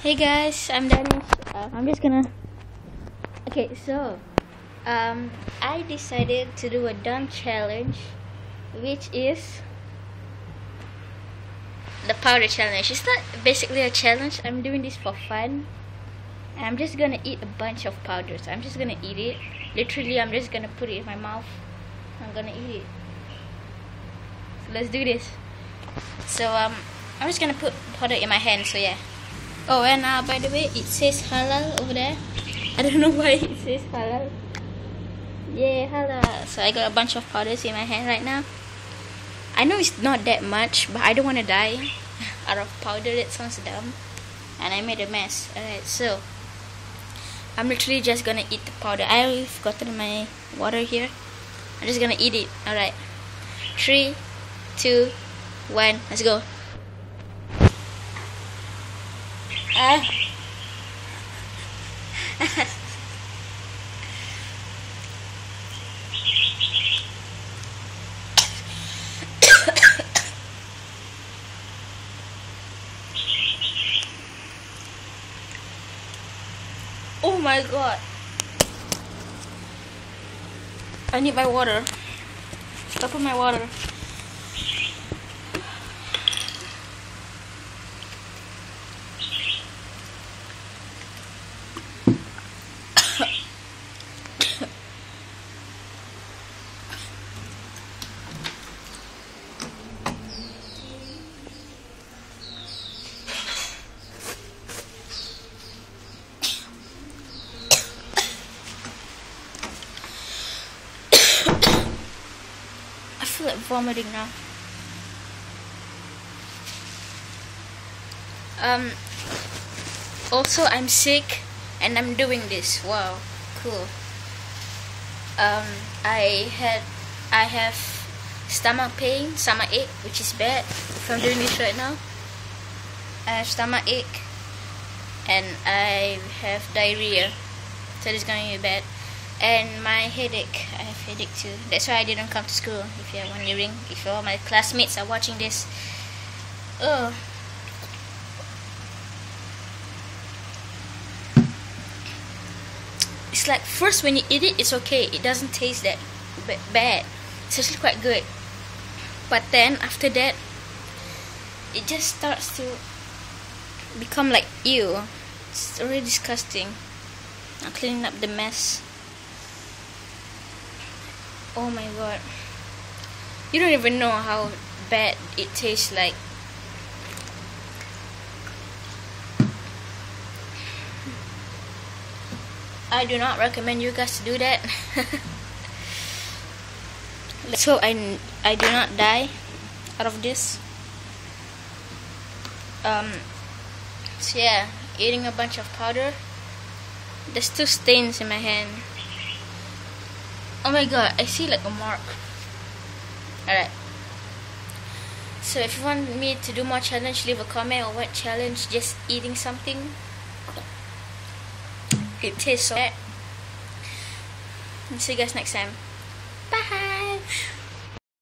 Hey guys, I'm Danish. Uh, I'm just gonna. Okay, so um, I decided to do a dumb challenge, which is the powder challenge. It's not basically a challenge. I'm doing this for fun. I'm just gonna eat a bunch of powders. I'm just gonna eat it. Literally, I'm just gonna put it in my mouth. I'm gonna eat it. So let's do this. So um, I'm just gonna put powder in my hand. So yeah. Oh, and uh, by the way, it says halal over there. I don't know why it says halal. Yeah, halal. So I got a bunch of powders in my hand right now. I know it's not that much, but I don't want to die out of powder. That sounds dumb. And I made a mess. Alright, so I'm literally just gonna eat the powder. I've gotten my water here. I'm just gonna eat it. Alright. Three, two, one, let's go. Ah. oh my god. I need my water. Stop with my water. Feel like vomiting now. Um. Also, I'm sick, and I'm doing this. Wow, cool. Um, I had, I have stomach pain, stomach ache, which is bad. If I'm doing this right now, I have stomach ache, and I have diarrhea. So it's going to be bad and my headache. I have headache too. That's why I didn't come to school. If you're wondering, if all my classmates are watching this, oh. It's like first when you eat it, it's okay. It doesn't taste that bad. It's actually quite good. But then after that, it just starts to become like ew. It's really disgusting. I'm cleaning up the mess. Oh my god. You don't even know how bad it tastes like. I do not recommend you guys to do that. Hope I, I do not die out of this. Um, so yeah, eating a bunch of powder. There's two stains in my hand. Oh my god, I see like a mark. Alright. So if you want me to do more challenge, leave a comment or what challenge, just eating something. It tastes so bad. And see you guys next time. Bye!